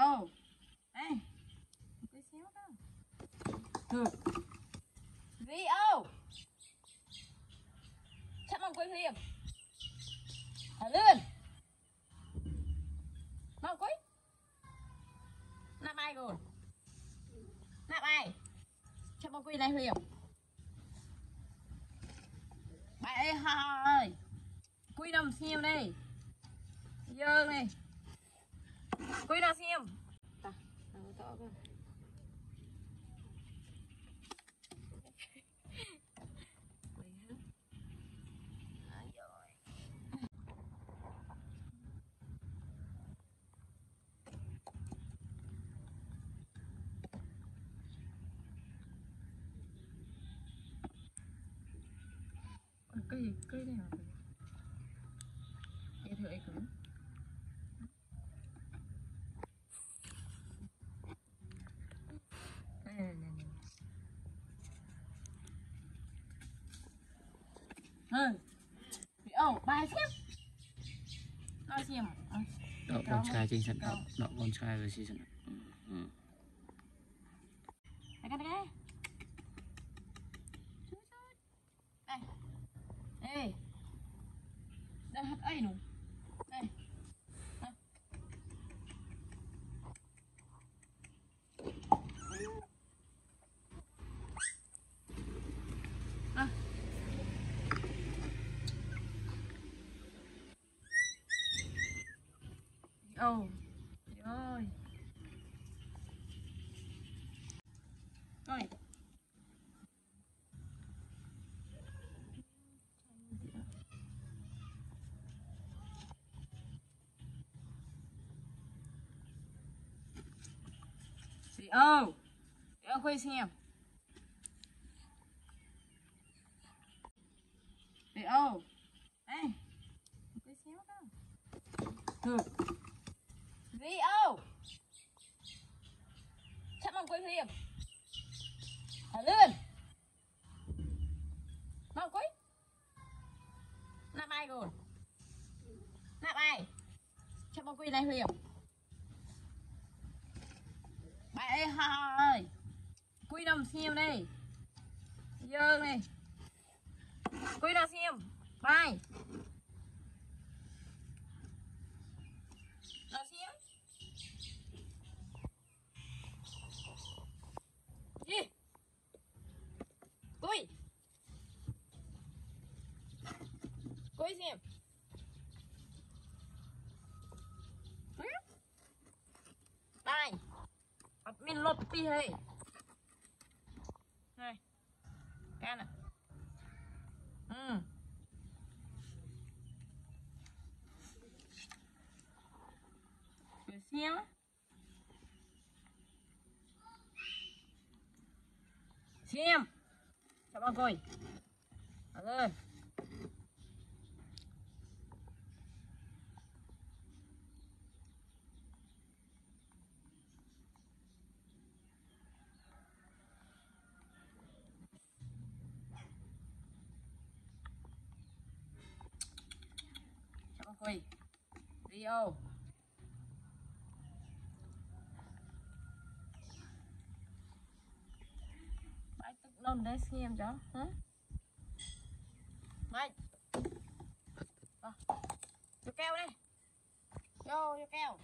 ô Ê. Cái xéo đó. Thử Ri ô. Chắc mong quay phim thả lên. Mong quay, Nạp ai rồi? Nạp ai? Chắc mong quay này phim Bà ơi ơi. Quay nằm xem đây Dơ này quay nằm xem Ta, nào to cơ Quy hả? Ai rồi cây cây này hả 얘들 ừ 그래? 네네네. 응. 어, 말씀. 말씀. 너 con trai trên sân đọc, nó con trai với xin sân. Ừ. ừ. Đang hạt ấy nụ. Đây. Đây. À. Ồ. Rồi. Rồi. Ơi, để ông quay xem. để ơi, đây, khuê xem đó. Thử. Chị ơi, chắc mong quay xem. Thả lên. Mong quay. Nạp ai rồi? Nạp ai? Chắc mong quay này huyền mẹ ơi Quy nằm xem đây. Dơ này. Quy nằm xem bay Nằm xem Gì? Quy. Quy xem Hả? Bài đi hay. Này cái này ừ. Để xem xem chào bạn coi. Ở quỳ. Rio. Mày tức nôn đấy xem cho hả? Mày Ờ, keo đây Vô, vô keo.